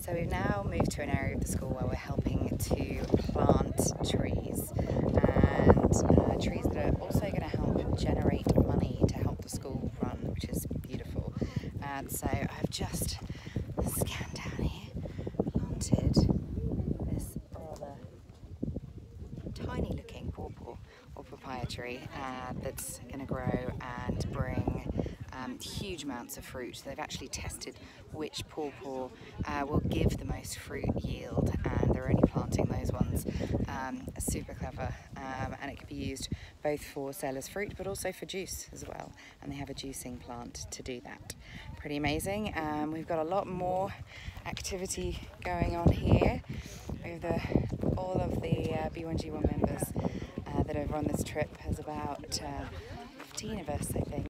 So we've now moved to an area of the school where we're helping to plant trees and uh, trees that are also going to help generate money to help the school run, which is beautiful. And so I've just scanned down here, planted this rather tiny looking pawpaw or papaya tree uh, that's going to grow and bring huge amounts of fruit. They've actually tested which pawpaw uh, will give the most fruit yield and they're only planting those ones. Um, super clever um, and it can be used both for seller's fruit but also for juice as well and they have a juicing plant to do that. Pretty amazing. Um, we've got a lot more activity going on here. The, all of the uh, B1G1 members uh, that have on this trip. There's about uh, 15 of us I think.